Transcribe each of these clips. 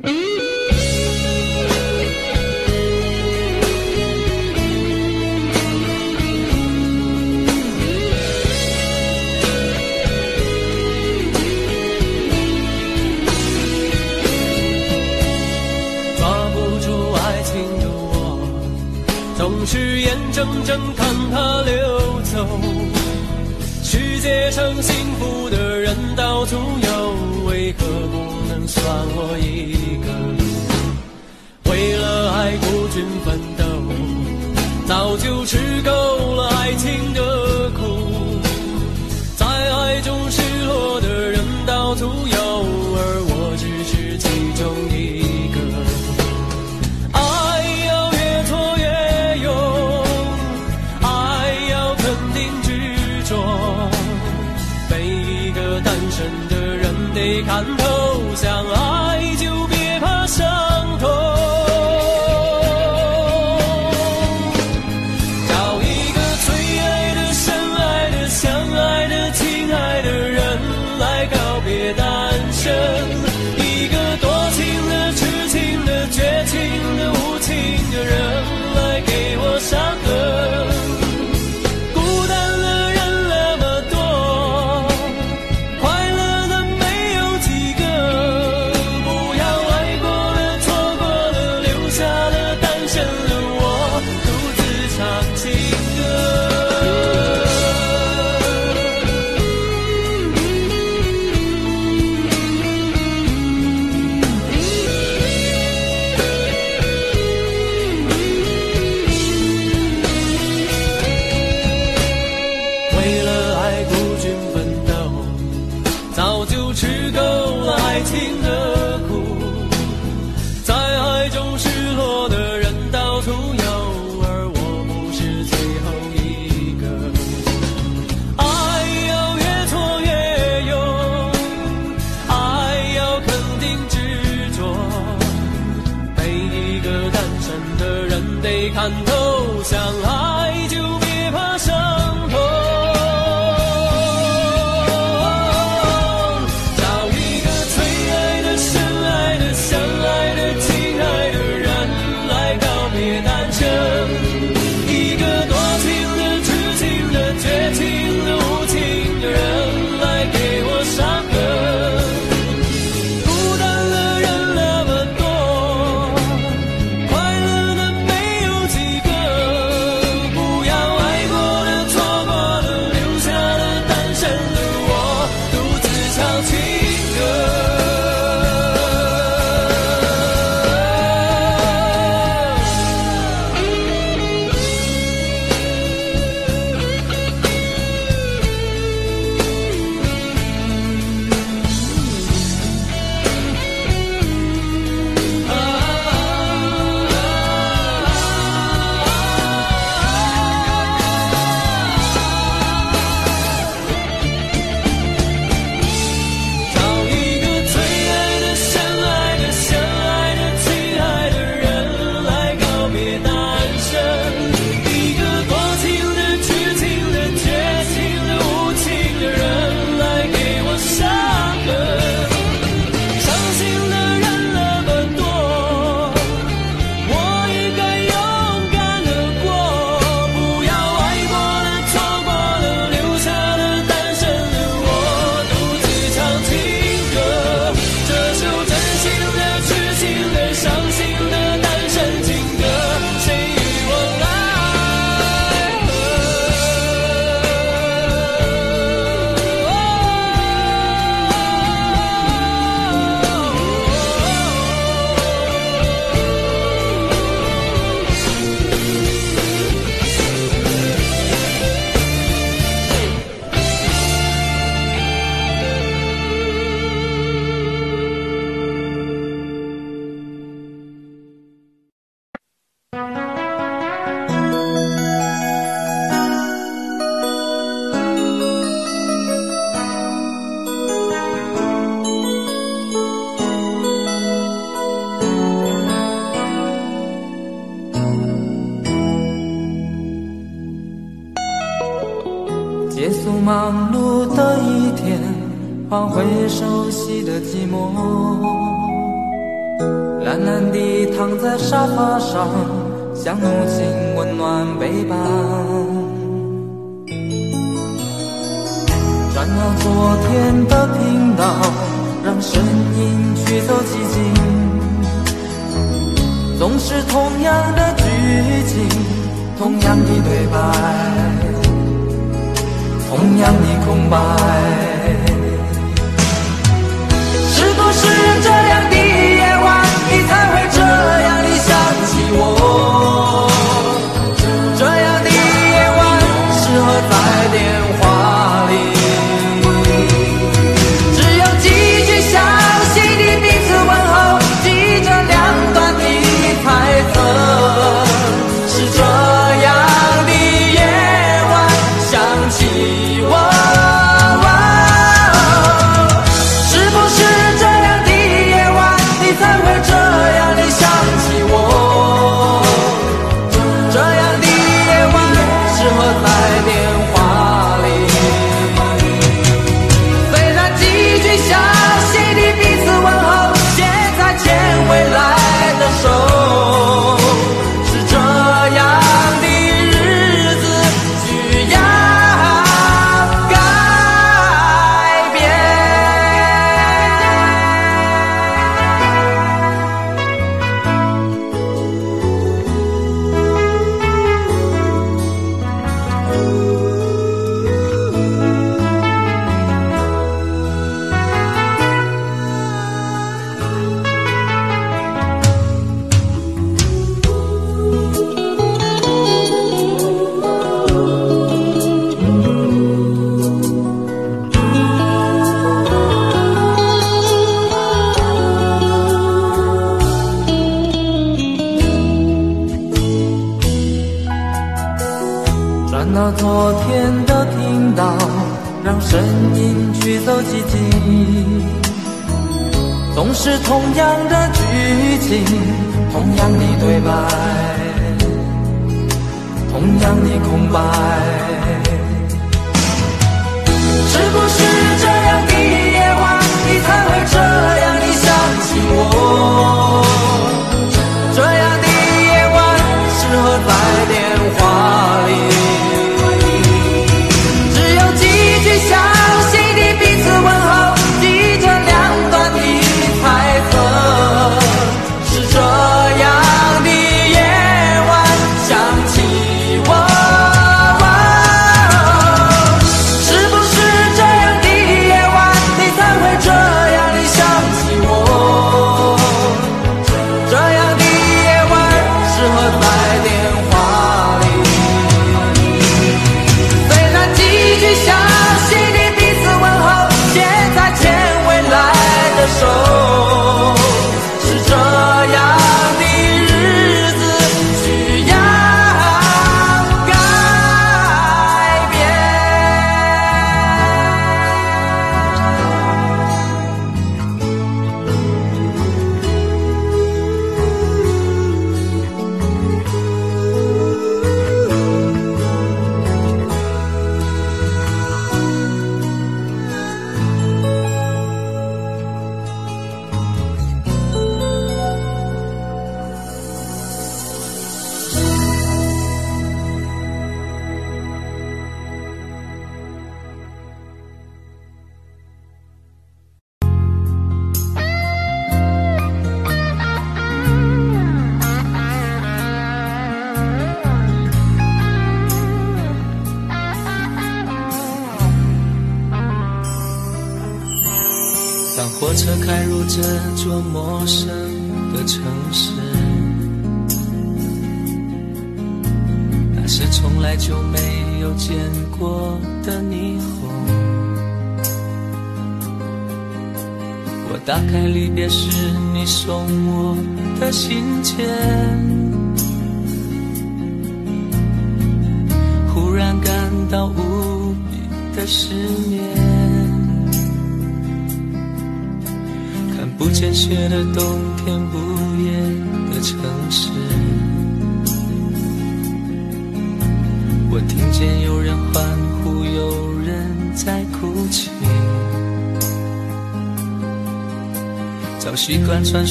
抓不住爱情的我总是眼睁睁看它溜走。世界上幸福的人到处有为何不能算我一样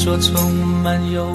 说充满忧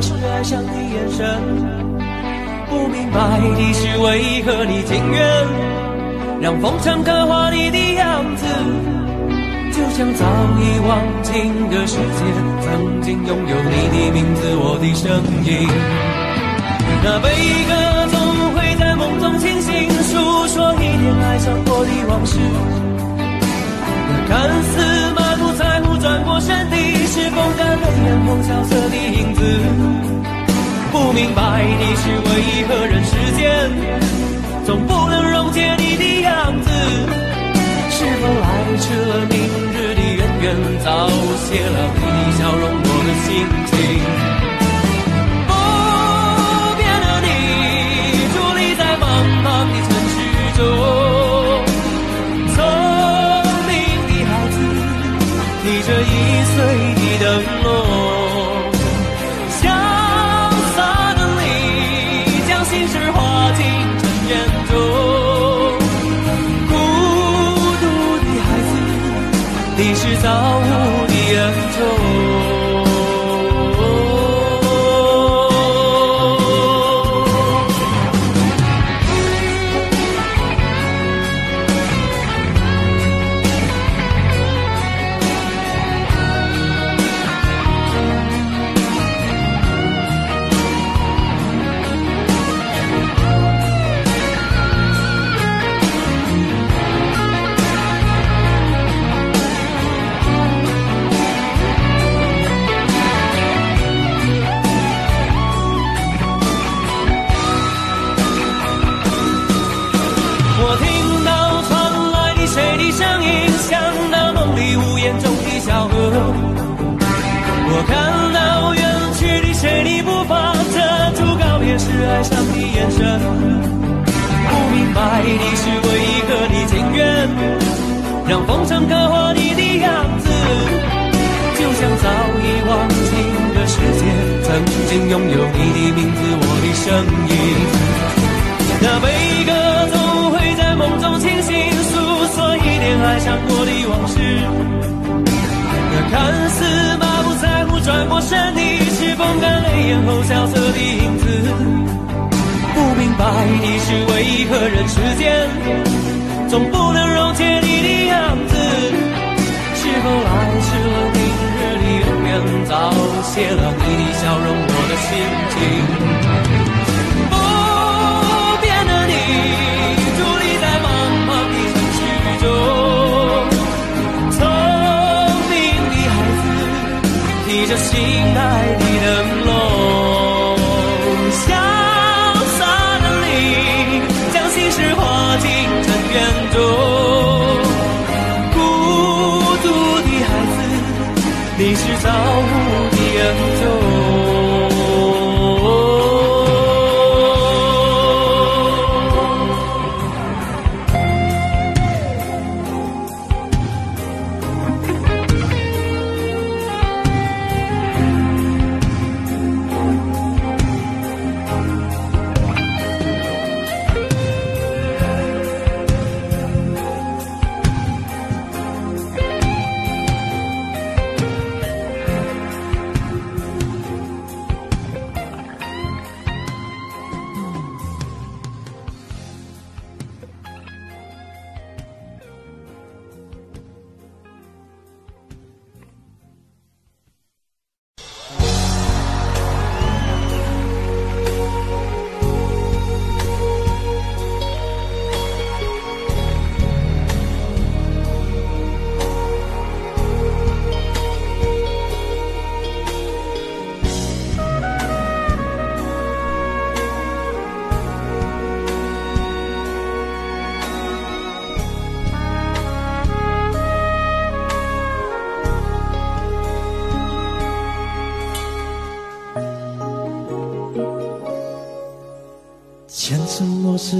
是爱上你眼神。不明白的是为何你情愿让风尘刻画你的样子，就像早已忘情的世界，曾经拥有你的名字，我的声音。那悲歌总会在梦中清醒，诉说一点爱上过的往事。那看似转过身你，是风干泪眼后萧瑟的影子。不明白的是为何人世间总不能溶解你的样子？是否来迟了明日的渊源，早谢了你的笑容，我的心情。不变的你，伫立在茫茫的城市中。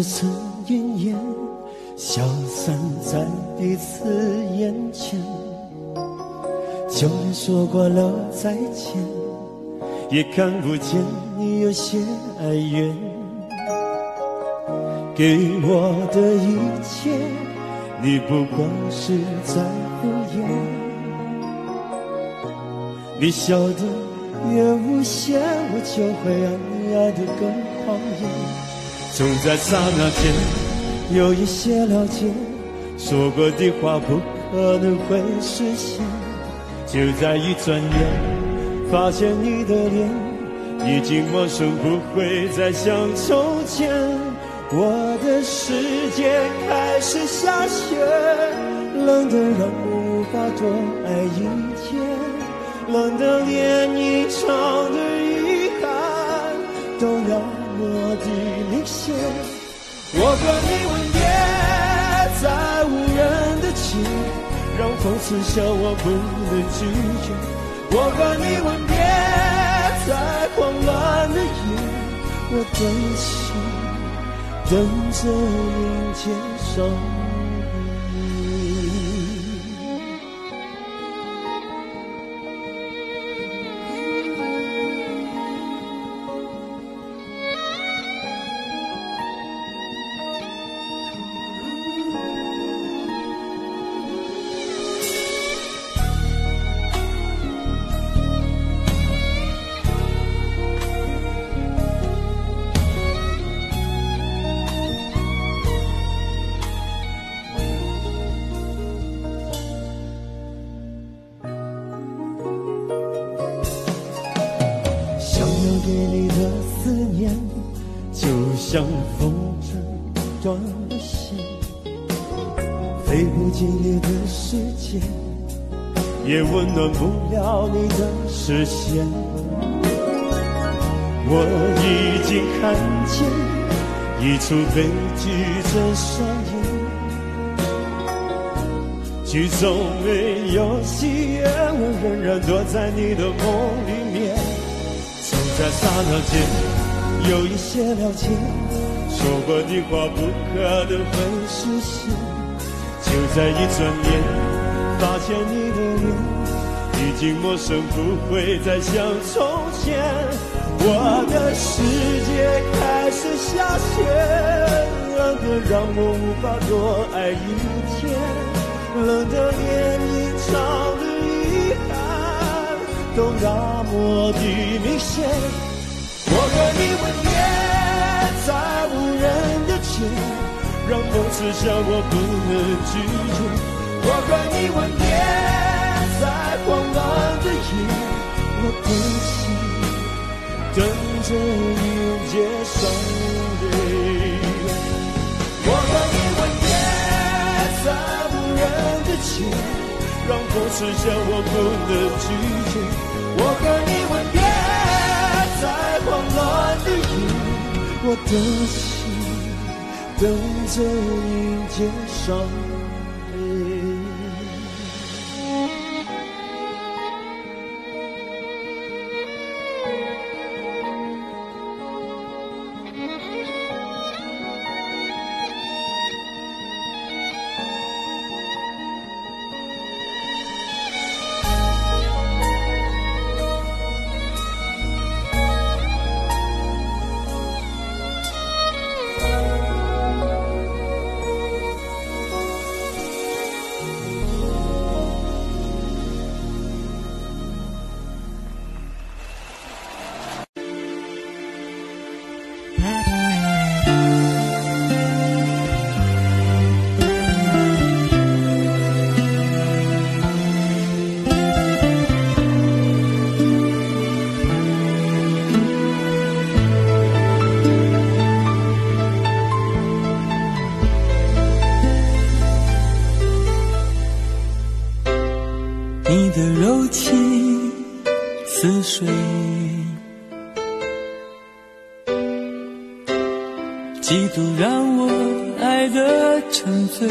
是曾云烟，消散在彼此眼前。就连说过了再见，也看不见你有些哀怨。给我的一切，你不过是在敷衍。你笑得越无邪，我就会让你爱得更狂野。总在刹那间有一些了解，说过的话不可能会实现。就在一转眼，发现你的脸已经陌生，不会再像从前。我的世界开始下雪，冷得让我无法多爱一天，冷得连一场的遗憾都要我的明显。我和你吻别在无人的街，让风刺笑我不能拒绝。我和你吻别在狂乱的夜，我的心。等着迎接伤像风筝断了线，飞不进你的世界，也温暖不了你的视线。我已经看见一出悲剧正上演。剧中没有喜悦，我仍然躲在你的梦里面。总在刹那间有一些了解，说过的话不可能会实现。就在一转眼，发现你的脸已经陌生，不会再像从前。我的世界开始下雪，冷得让我无法多爱一天。冷得连一场的遗憾都那么的明显。我和你吻别人的街，让风刺笑我不能拒绝。我和你吻别在狂乱的夜，我的心等着迎接伤悲。我和你吻别在无。人的街，让风刺笑我不能拒绝。我和你吻别在狂乱的夜，我的心等着迎接伤嫉妒让我爱得沉醉，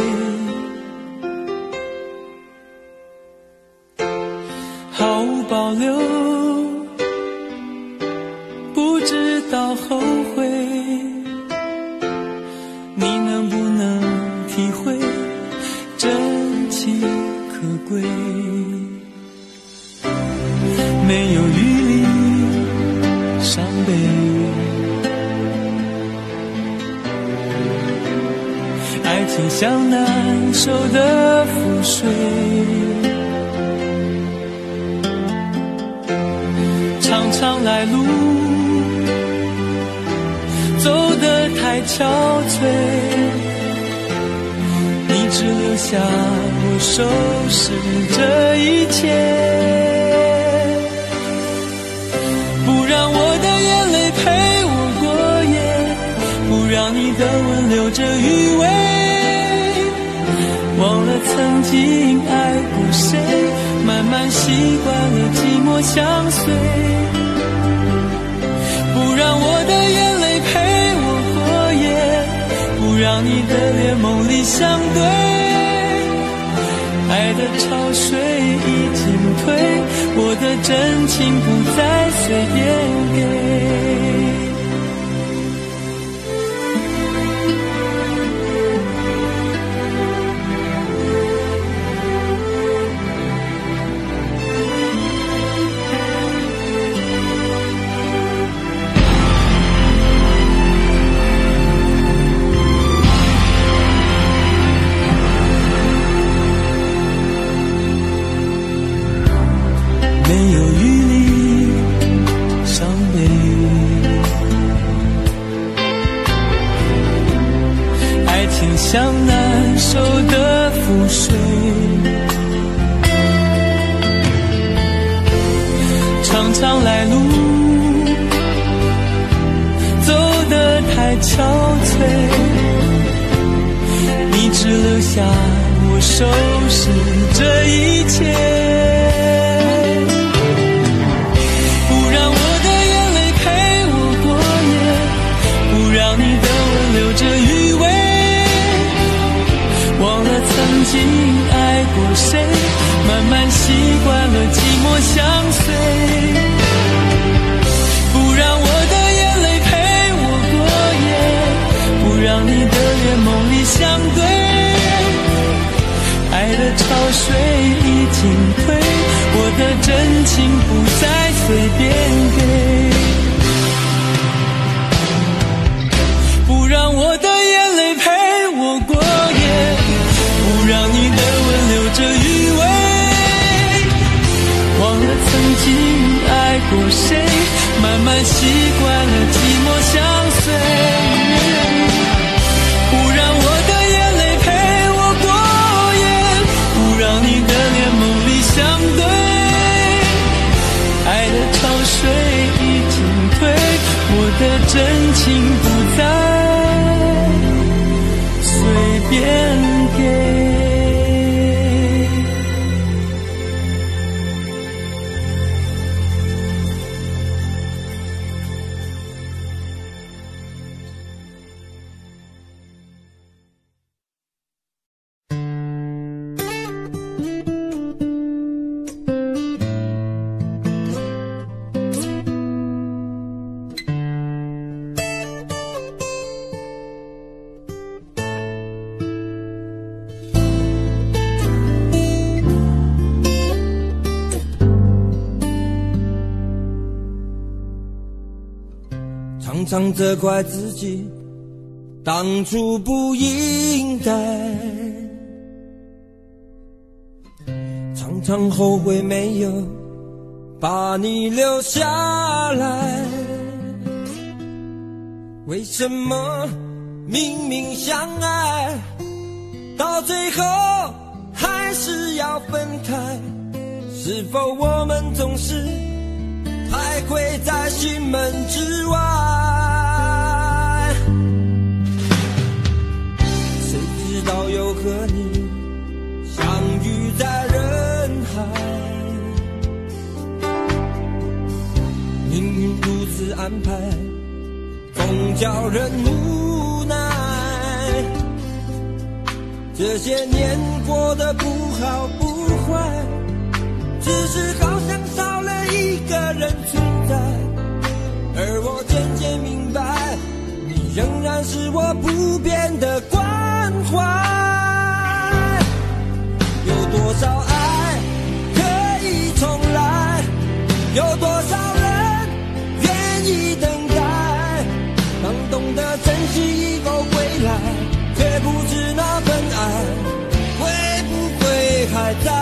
常责怪自己当初不应该，常常后悔没有把你留下来。为什么明明相爱，到最后还是要分开？是否我们总是？徘徊在心门之外。谁知道又和你相遇在人海？命运如此安排，总叫人无奈。这些年过得不好不。这是我不变的关怀，有多少爱可以重来，有多少人愿意等待，当懂得珍惜以后回来，却不知那份爱会不会还在。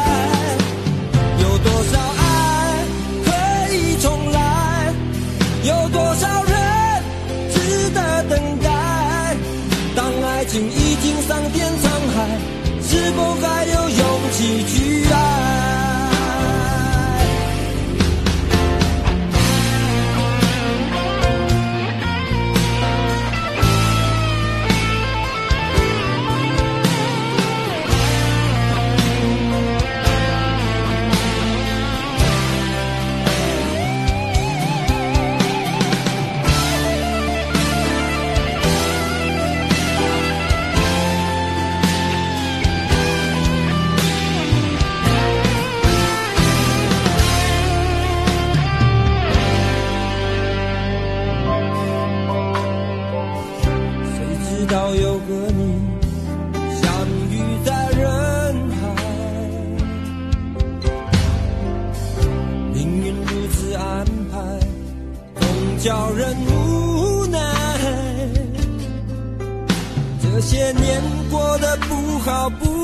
好不。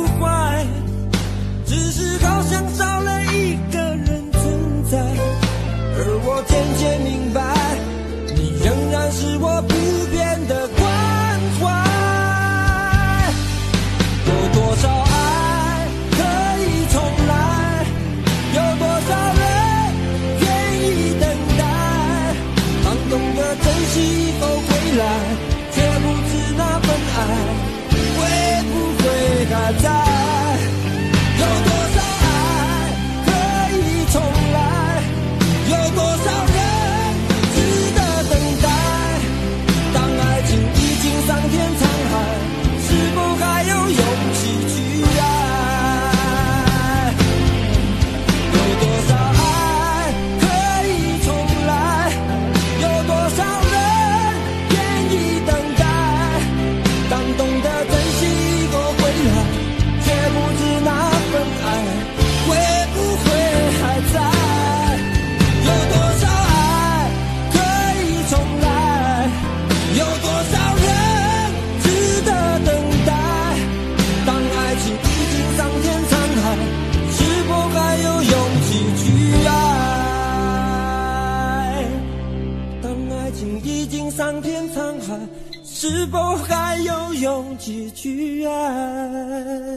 结局爱。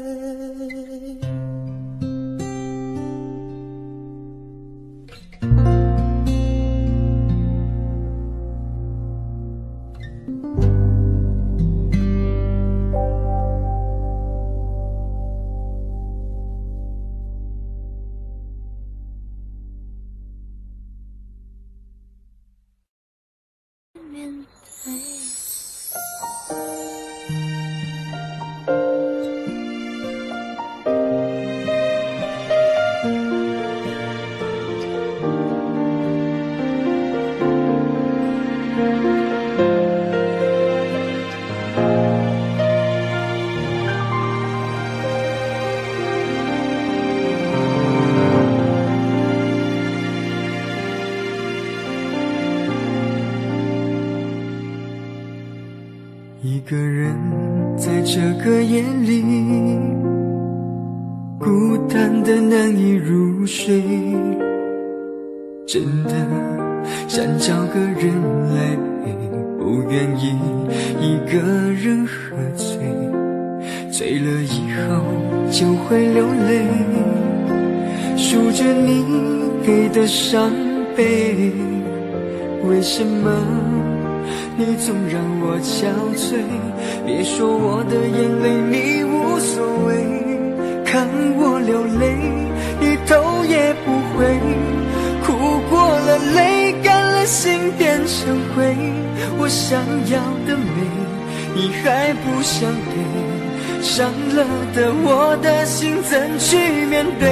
不想给伤了的我的心怎去面对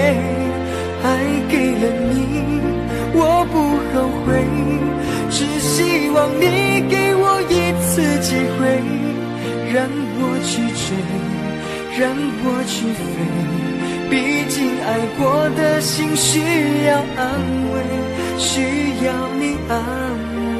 爱给了你我不后悔只希望你给我一次机会让我去追让我去飞。毕竟爱过的心需要安慰需要你安慰。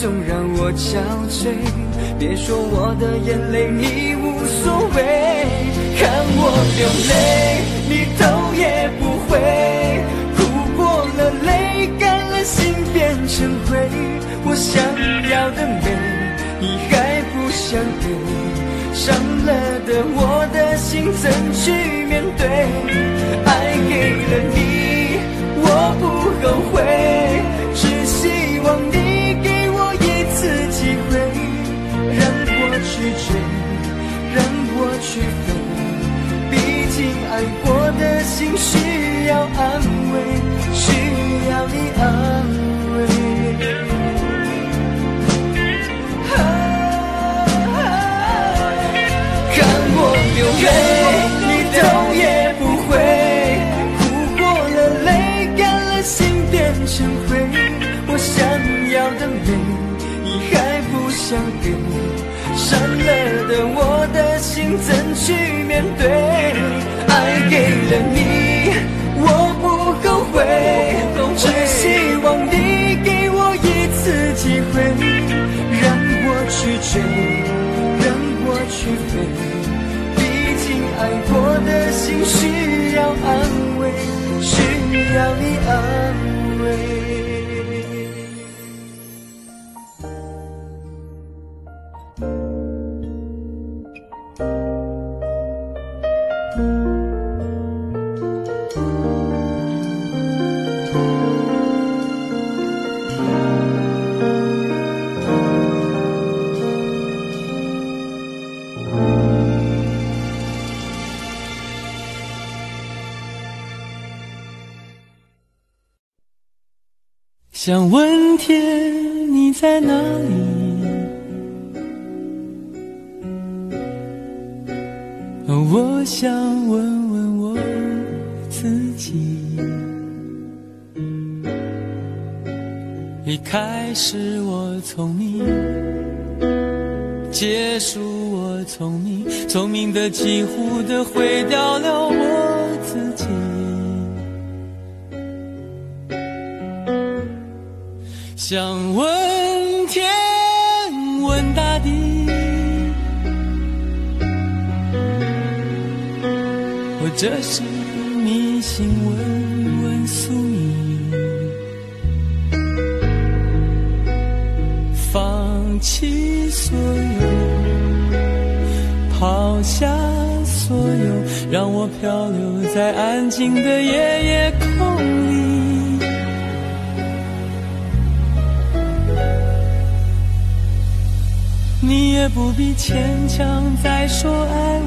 总让我憔悴？别说我的眼泪你无所谓，看我流泪，你头也不回，哭过了，泪干了，心变成灰。我想要的美，你还不想给，伤了的我的心怎去面对？爱给了你，我不后悔，心需要安慰，需要你安慰。看我流泪，你头也不回，哭过了，泪干了，心变成灰。我想要的美，你还不想给，伤了的我的心怎去面对？爱给了你，不后悔，只希望你给我一次机会，让我去追，让我去飞。毕竟爱过的心需要安慰，需要你安想问天，你在哪里？我想问问我自己。一开始我聪明，结束我聪明，聪明的几乎的毁掉了我这是迷信问问宿命，放弃所有，抛下所有，让我漂流在安静的夜夜空里。你也不必牵强再说爱我，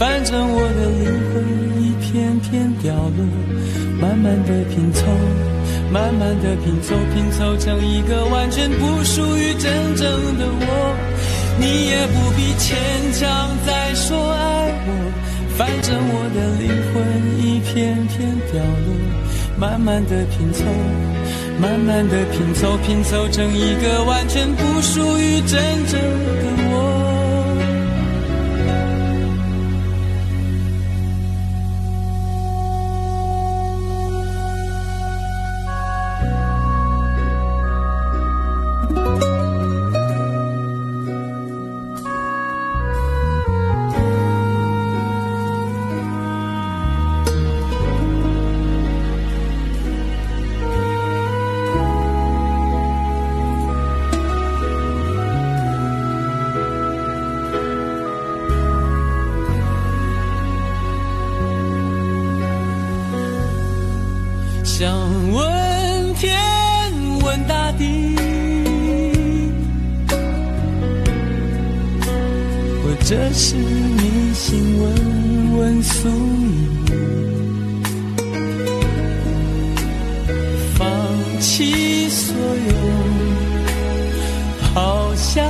反正我的灵魂一片片掉落，慢慢的拼凑，慢慢的拼凑，拼凑成一个完全不属于真正的我。你也不必牵强再说爱我，反正我的灵魂一片片掉落，慢慢的拼凑。慢慢的拼凑，拼凑成一个完全不属于真正的这是你心问问宿命，放弃所有，抛下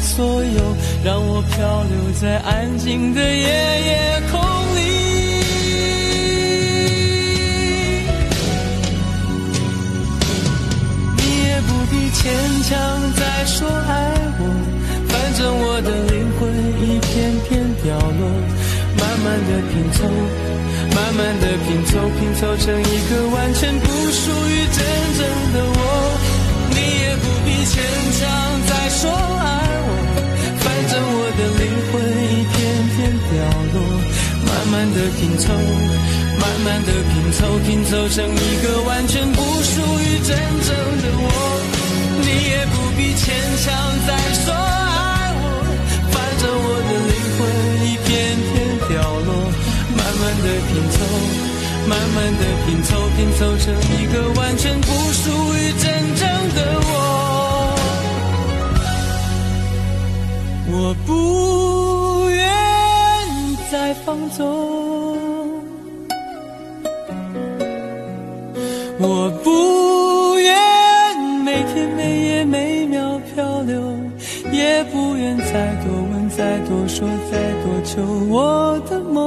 所有，让我我漂流在安静的夜夜空里。你也不必牵强再说爱我，反正我的灵魂一片片掉落，慢慢的拼凑，慢慢的拼凑，拼凑成一个完全不属于真正的我。你也不必牵强再说爱我，反正我的灵魂一片片掉落，慢慢的拼凑，慢慢的拼凑，拼凑成一个完全不属于真正的我。你也不必牵强再说掉落，慢慢的拼凑。慢慢的拼凑，拼凑成一个完全不属于真正的我。我不愿再放纵，我不愿每天每夜每秒漂流，也不愿再多、再多说、再多求我的梦。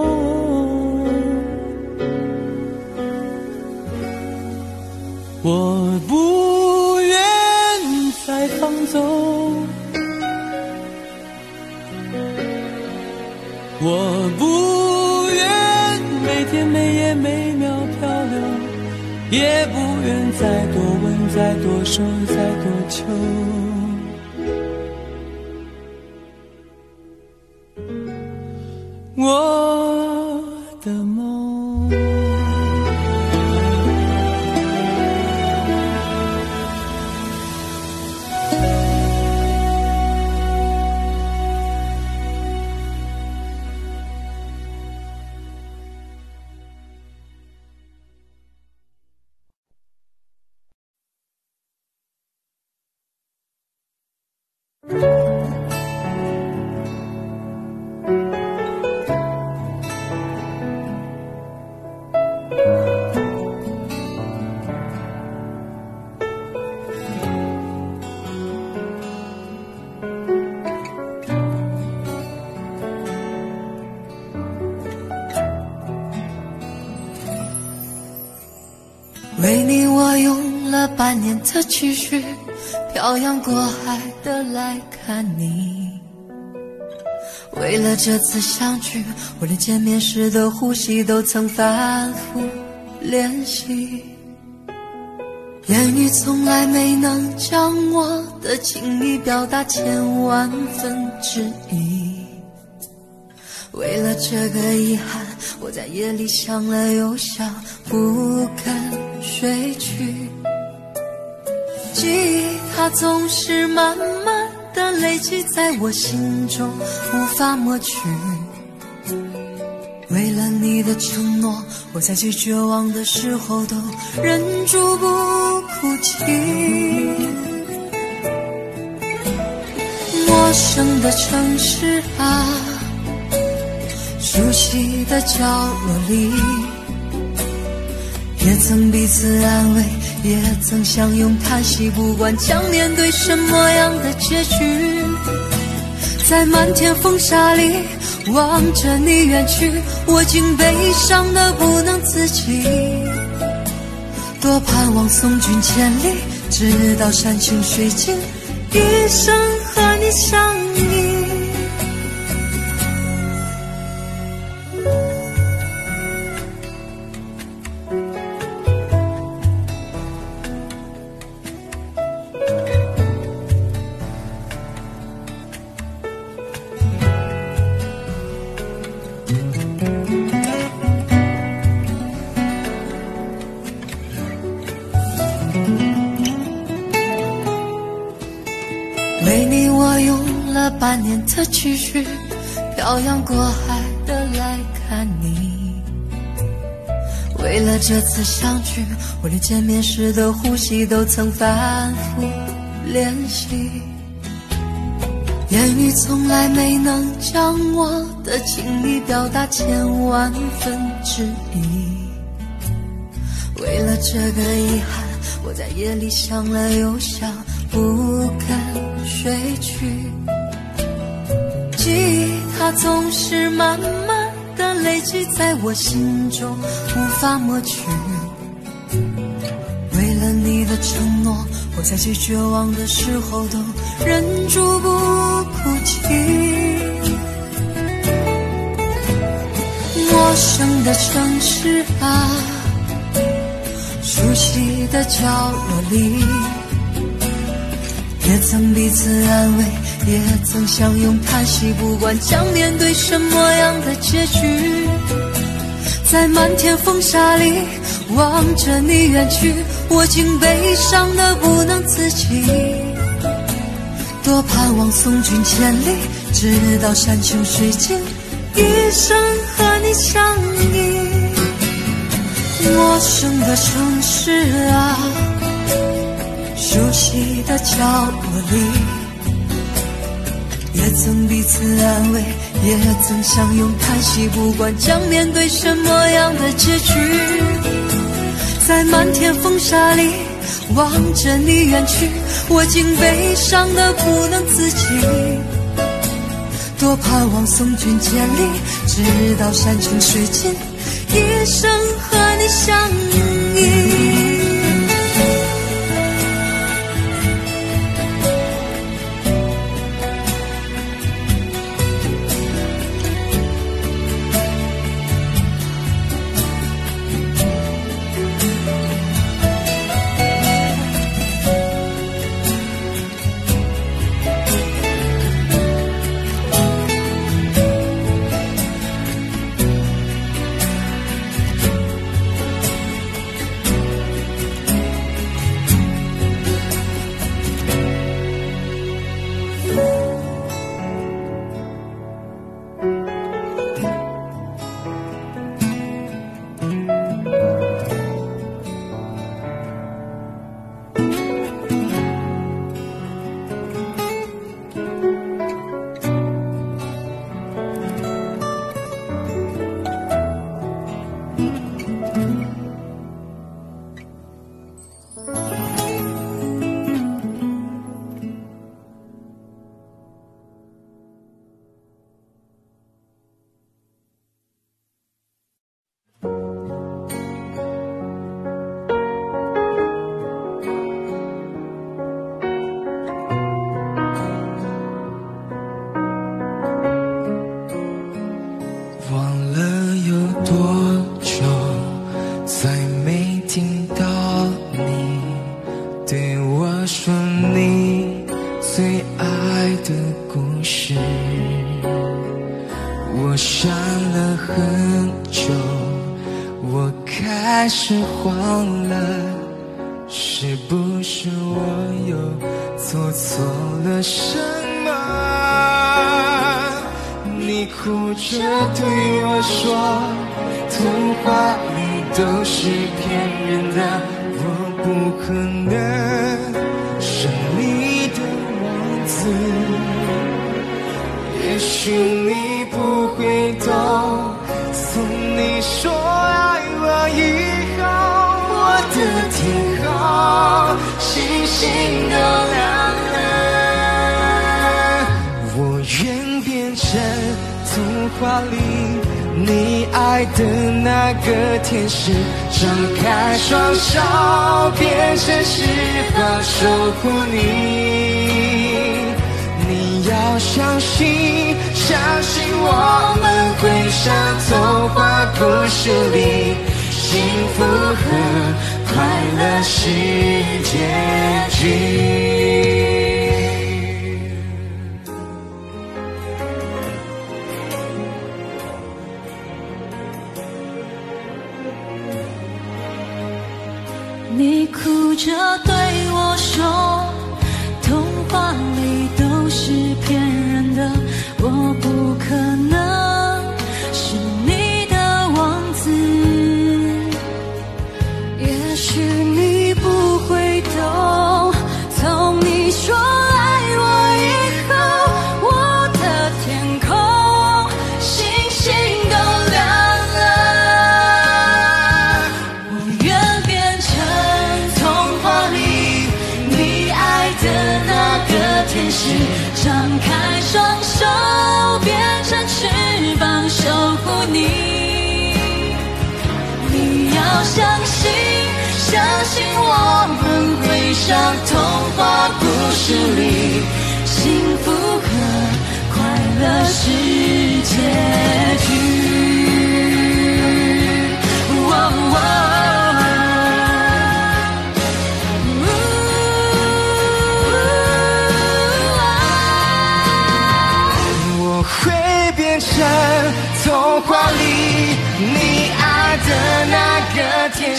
我不愿再放纵，我不愿每天每夜每秒漂流，也不愿再多问、再多说、再多求。了半年的积蓄，漂洋过海的来看你。为了这次相聚，我连见面时的呼吸都曾反复练习。言语从来没能将我的情意表达千万分之一。为了这个遗憾，我在夜里想了又想，不肯睡。记忆它总是慢慢的累积在我心中，无法抹去。为了你的承诺，我在最绝望的时候都忍住不哭泣。陌生的城市啊。熟悉的角落里，也曾彼此安慰，也曾相拥叹息。不管将面对什么样的结局，在漫天风沙里望着你远去，我竟悲伤的不能自己。多盼望送君千里，直到山穷水尽，一生和你相依。的期许，漂洋过海的来看你。为了这次相聚，我连见面时的呼吸都曾反复练习。言语从来没能将我的情意表达千万分之一。为了这个遗憾，我在夜里想了又想，不记忆，它总是慢慢的累积在我心中，无法抹去。为了你的承诺，我在最绝望的时候都忍住不哭泣。陌生的城市啊，熟悉的角落里，也曾彼此安慰，也曾相拥叹息。不管将面对什么样的结局，在漫天风沙里望着你远去，我竟悲伤的不能自己。多盼望送君千里，直到山穷水尽，一生和你相依。陌生的城市啊，熟悉的角落里，也曾彼此安慰，也曾相拥叹息。不管将面对什么样的结局，在漫天风沙里望着你远去，我竟悲伤的不能自己。多盼望送君千里，直到山穷水尽，一生和你相依。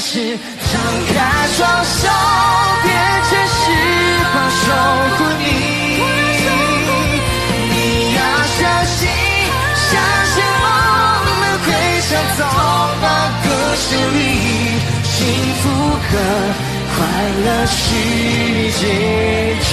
是张开双手变成翅膀守护你。你要相信相信我们会像童话故事里幸福和快乐是结局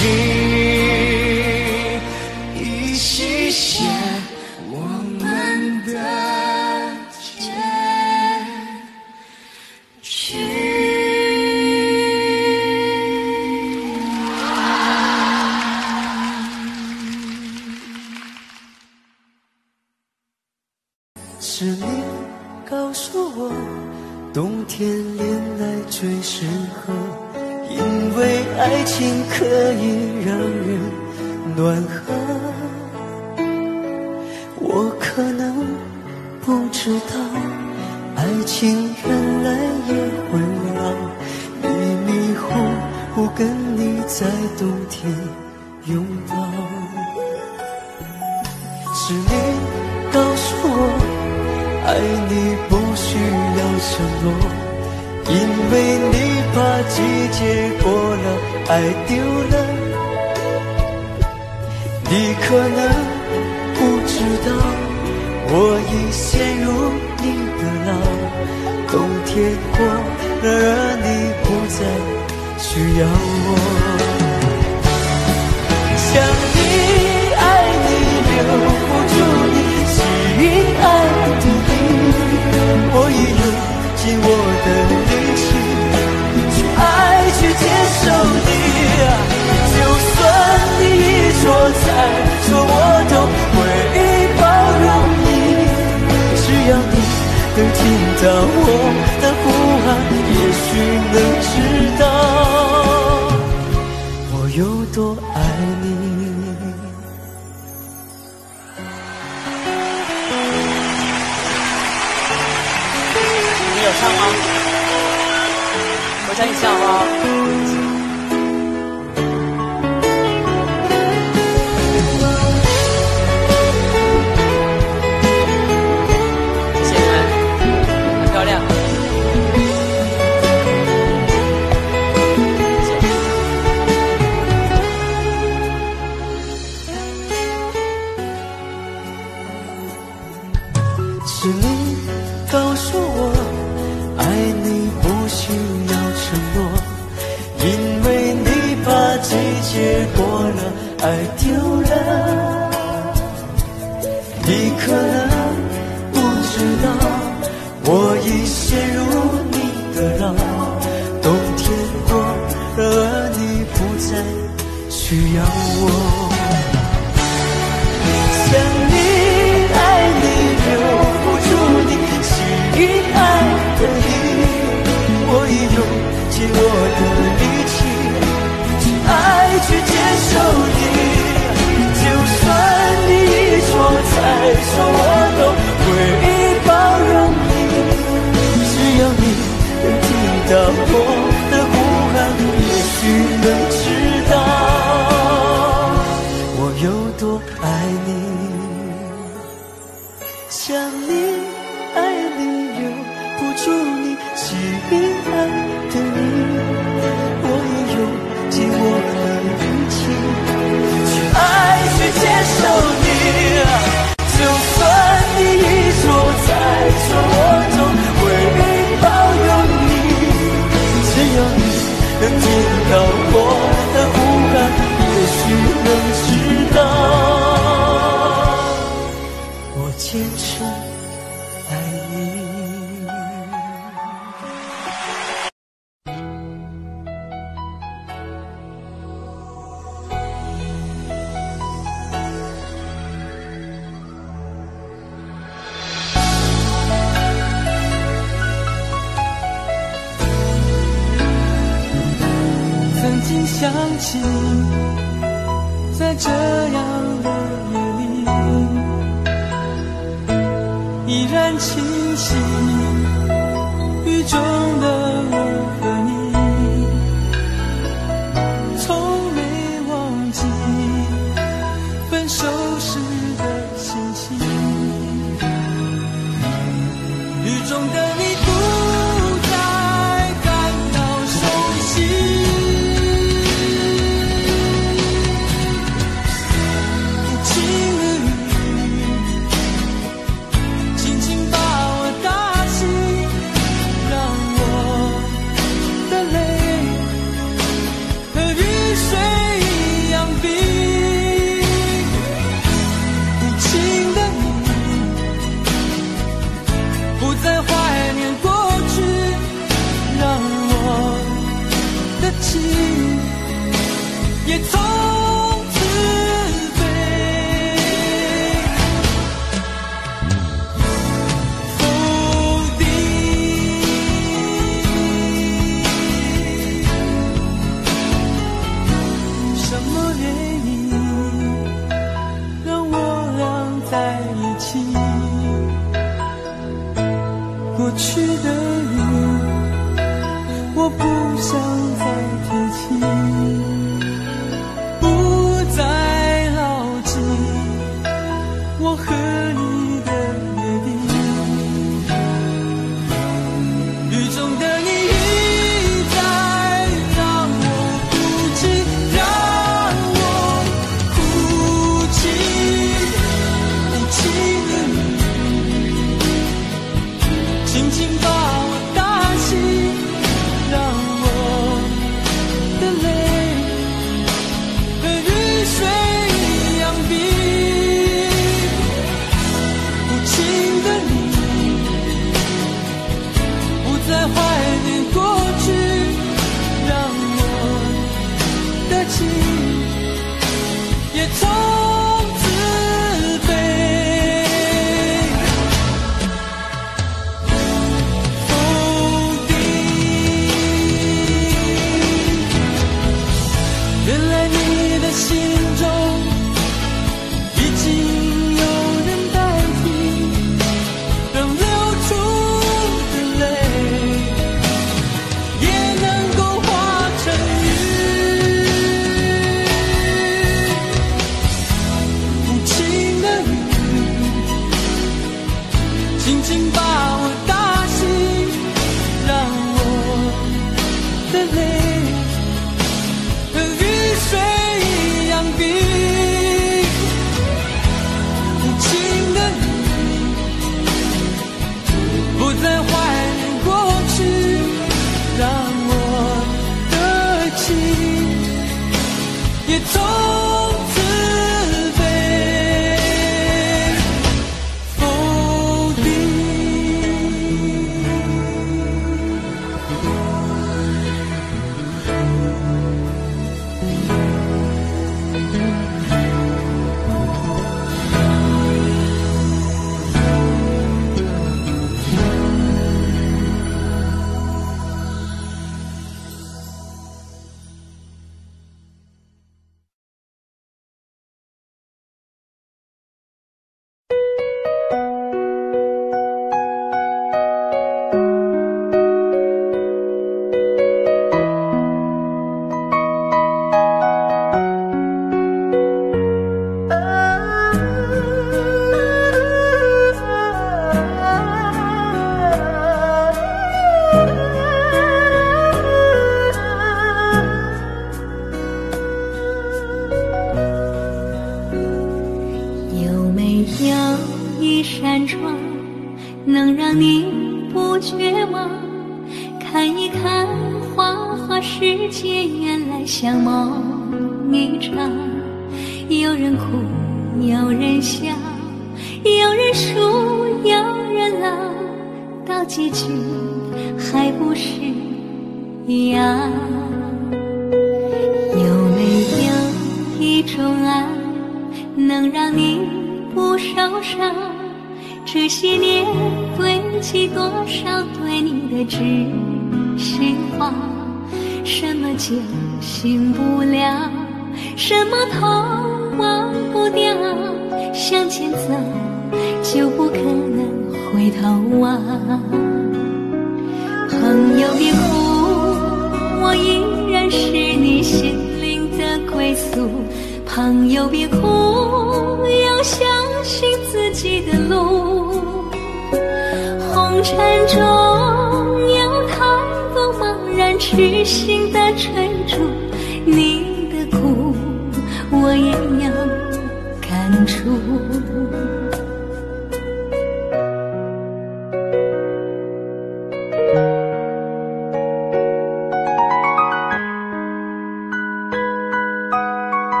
走。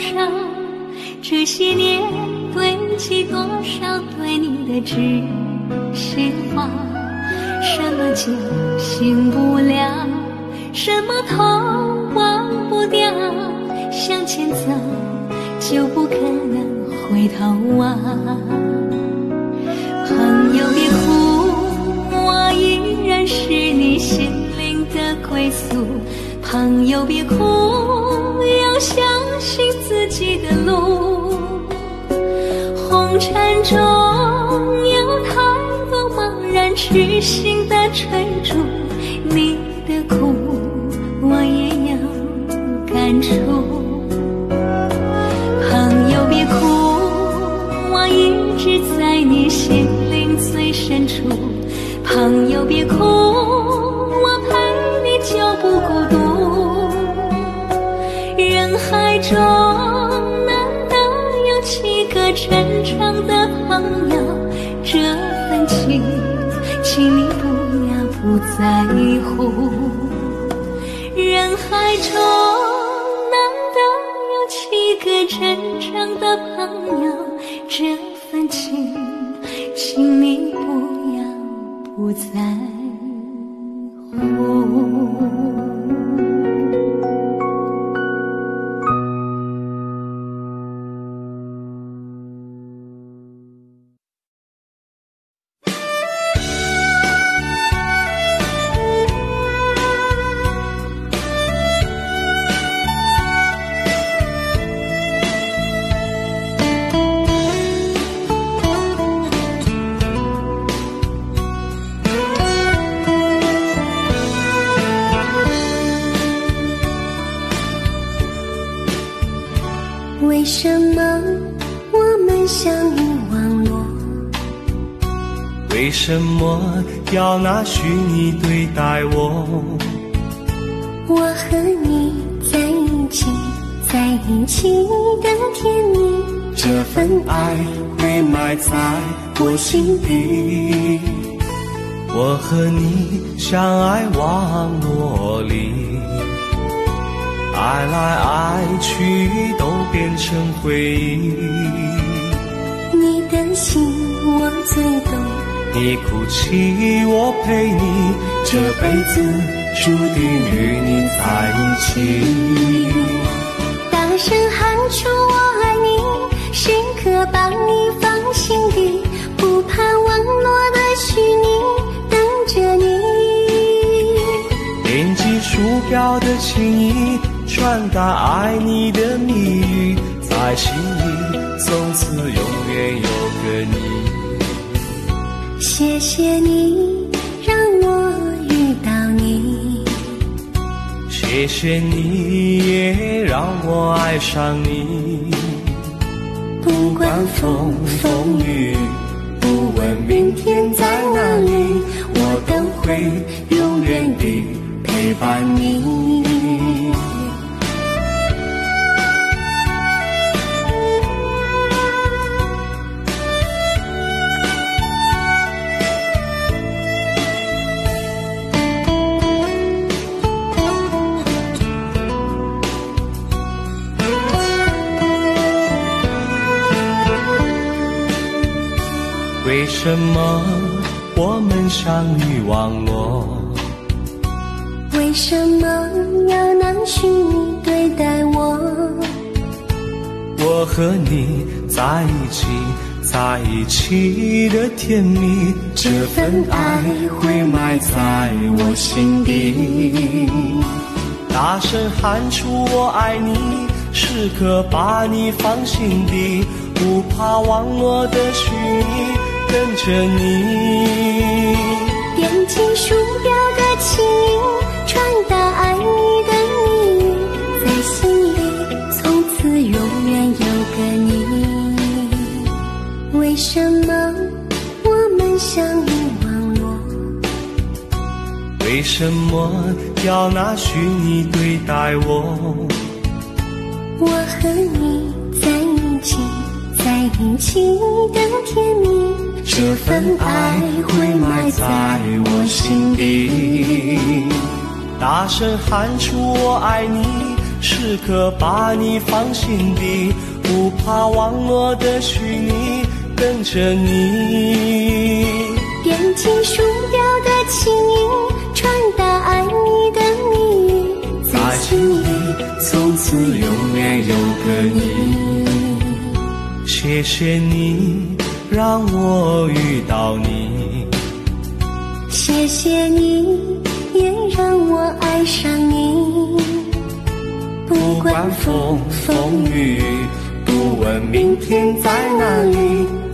不受伤？这些年堆积多少对你的知心话？什么酒醒不了，什么痛忘不掉，向前走就不可能回头望。朋友别哭，我依然是你心灵的归宿。朋友别哭，要相信自己的路。红尘中有太多茫然痴心的追逐，你的苦我也有感触。朋友别哭，我一直在你心灵最深处。朋友别哭，在乎。要拿虚拟对待我？我和你在一起，在一起的甜蜜，这份爱会埋在我心底。我和你相爱网络里，爱来爱去都变成回忆。你的心我最懂。你哭泣，我陪你，这辈子注定与你在一起。大声喊出我爱你，时刻把你放心底，不怕网络的虚拟，等着你。点击鼠标的情意，传达爱你的蜜语，在心里从此永远有个你。谢谢你让我遇到你，谢谢你也让我爱上你，不管风风雨，不问明天在哪里，我都会永远地陪伴你。什么我们相遇网络。为什么要拿虚拟对待我？我和你在一起，在一起的甜蜜，这份爱会埋在我心底。大声喊出我爱你，时刻把你放心底，不怕网络的虚拟，跟着你。点击鼠标的情，传达爱你的谜语，在心里从此永远有个你。为什么我们相遇网络？为什么要拿虚拟对待我？我和你在一起，在一起的甜蜜，这份爱会埋在我心底。大声喊出我爱你，时刻把你放心底，不怕网络的虚拟，等着你。点击鼠标的起音，传达爱你的蜜语，在心里从此永远有个你。谢谢你让我遇到你，谢谢你，也让我爱上你。不管风风雨雨，不问明天在哪里，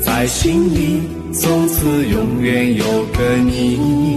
在心里从此永远有个你。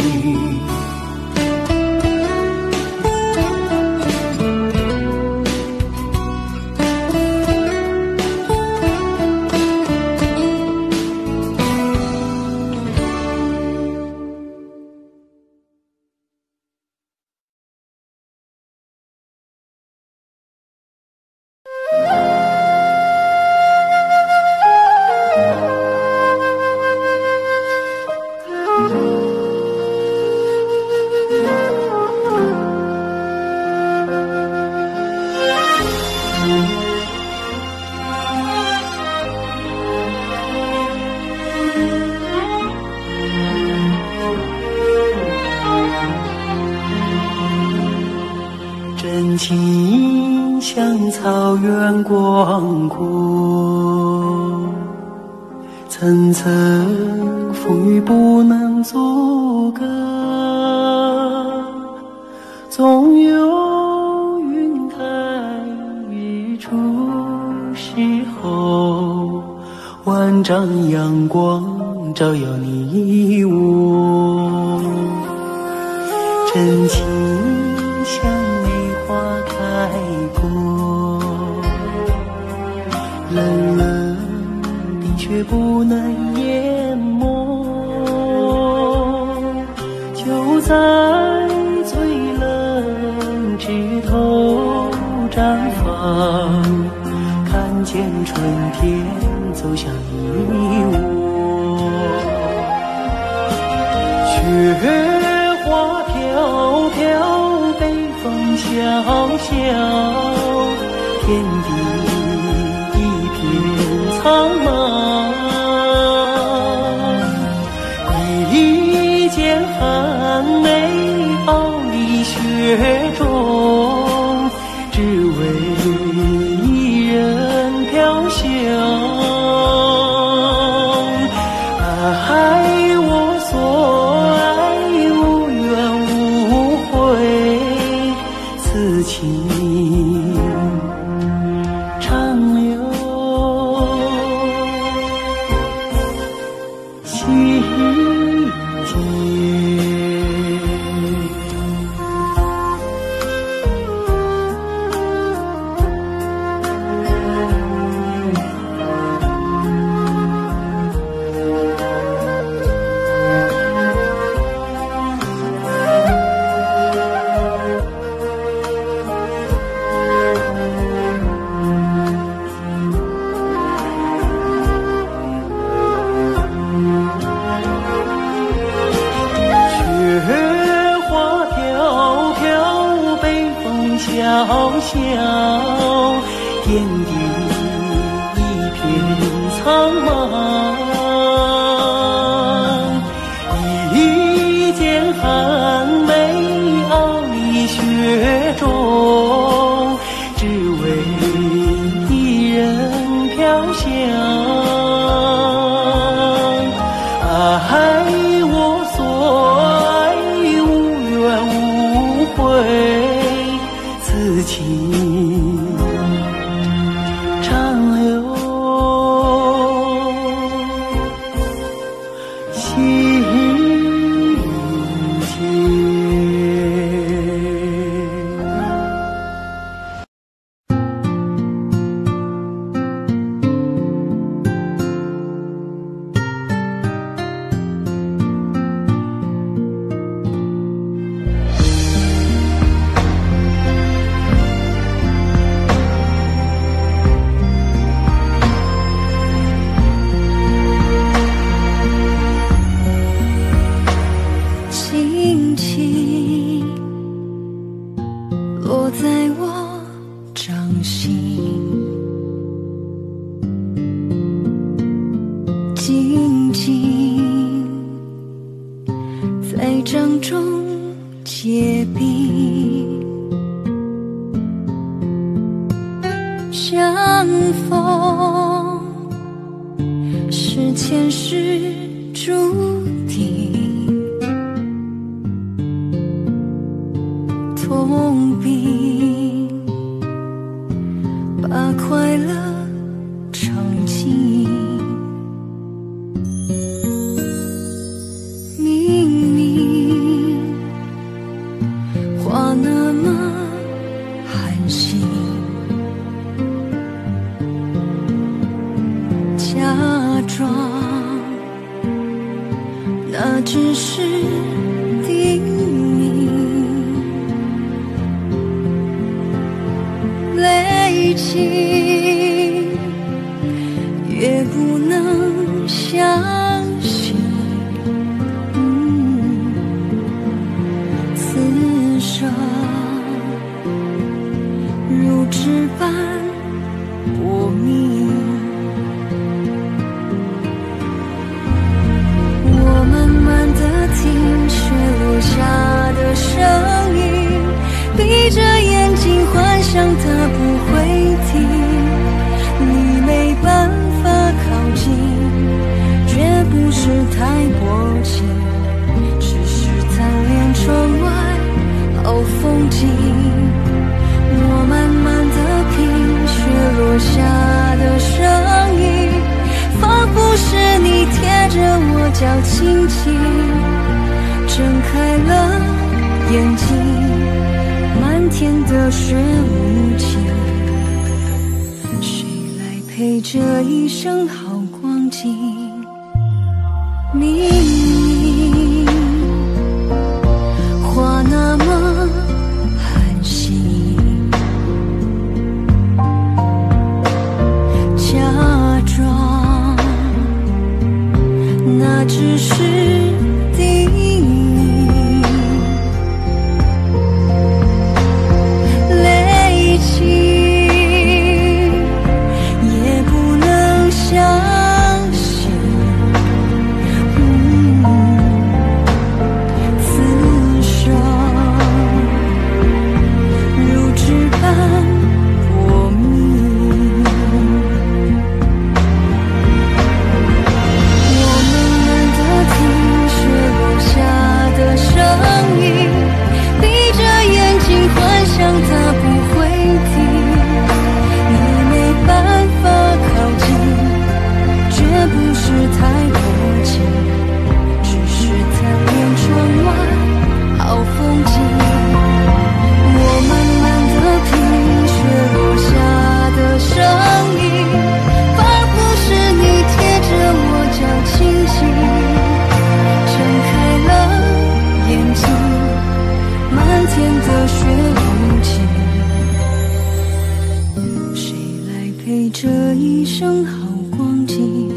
一生好光景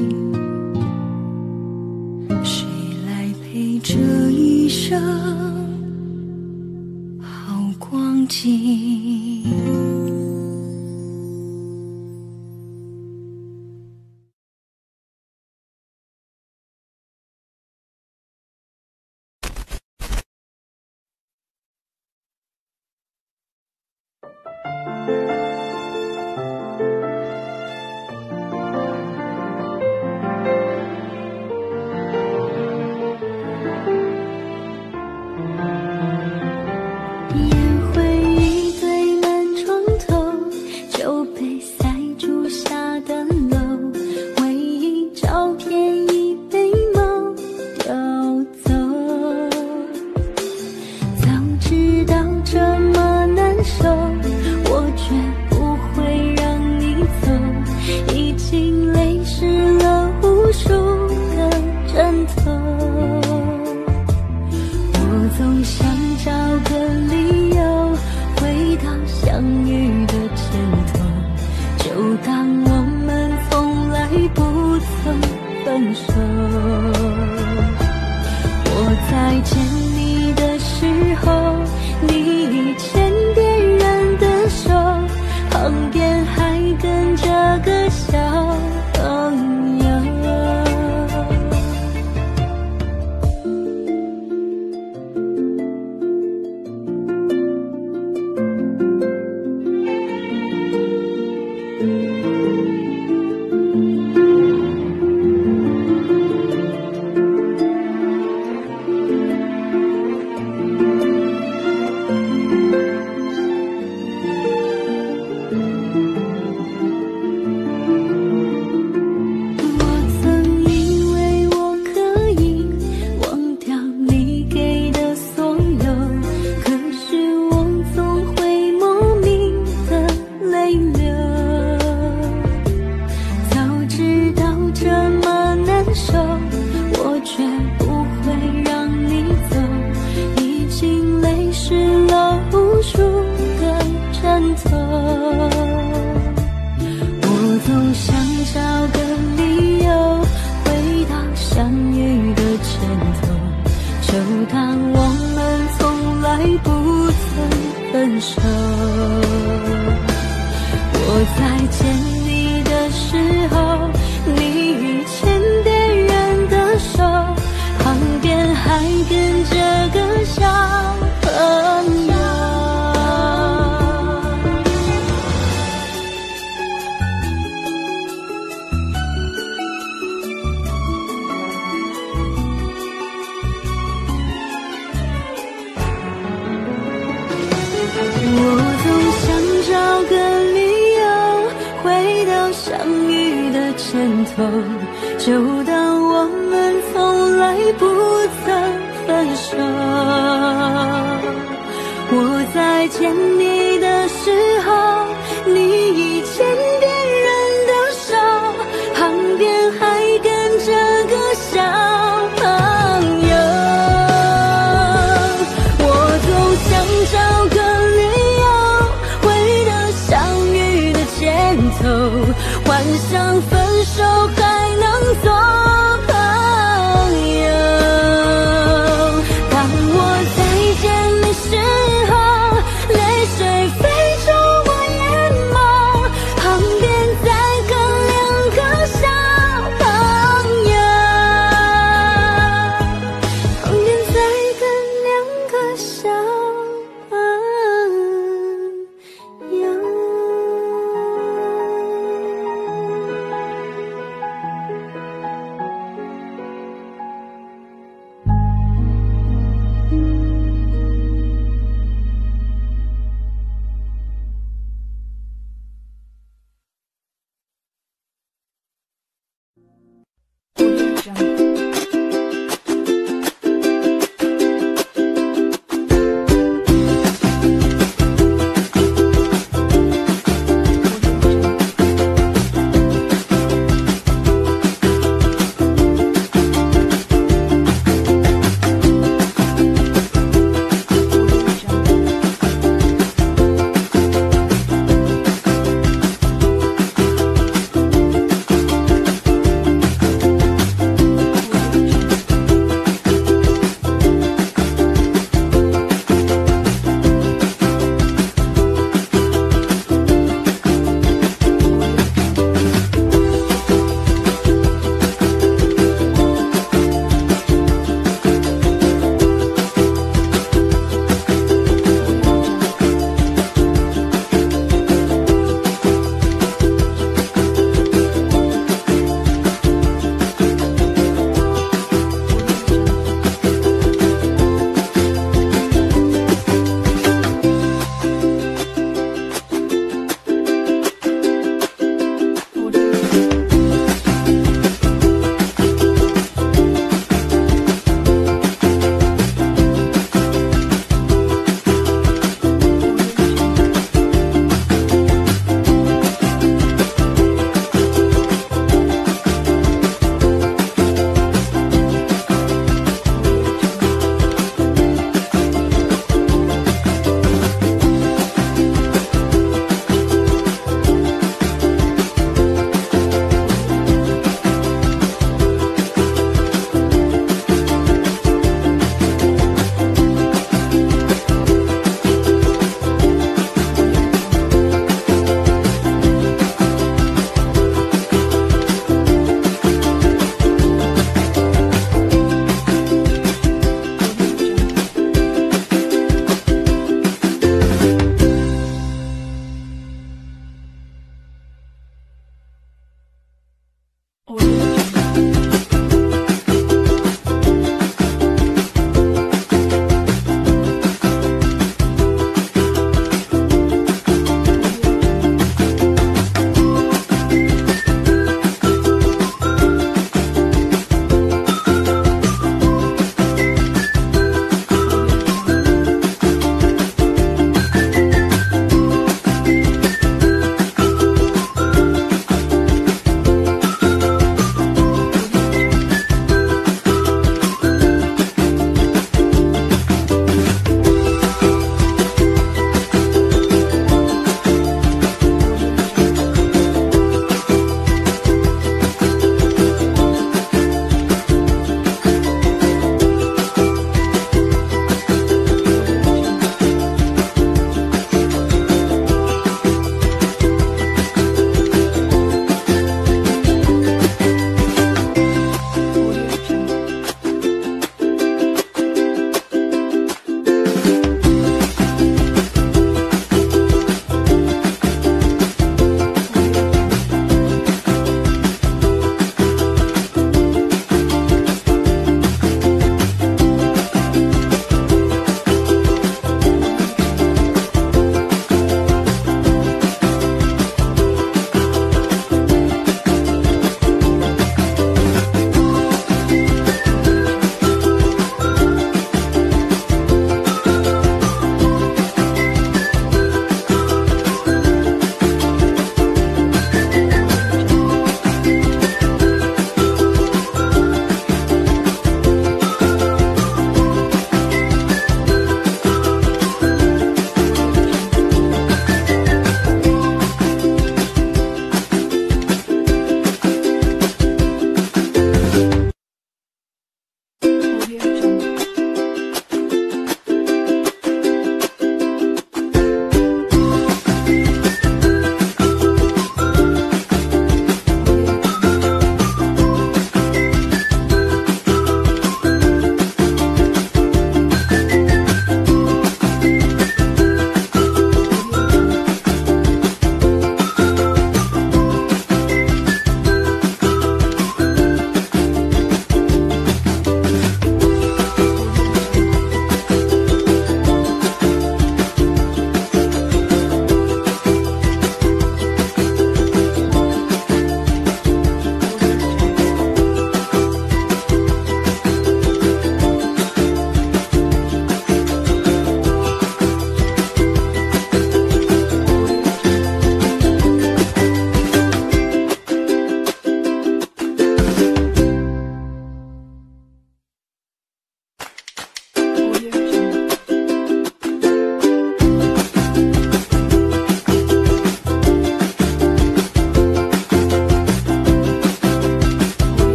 谁来陪这一生？走，我总想找个理由回到相遇的前头，就当我们从来不曾分手。我在见你的时候，你已牵别人的手，旁边还跟着个小孩。就。